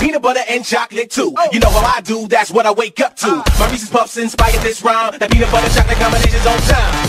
peanut butter and chocolate too. Oh. You know how I do, that's what I wake up to. Uh. My Reese's Puffs inspired this rhyme. That peanut butter chocolate combination's on time.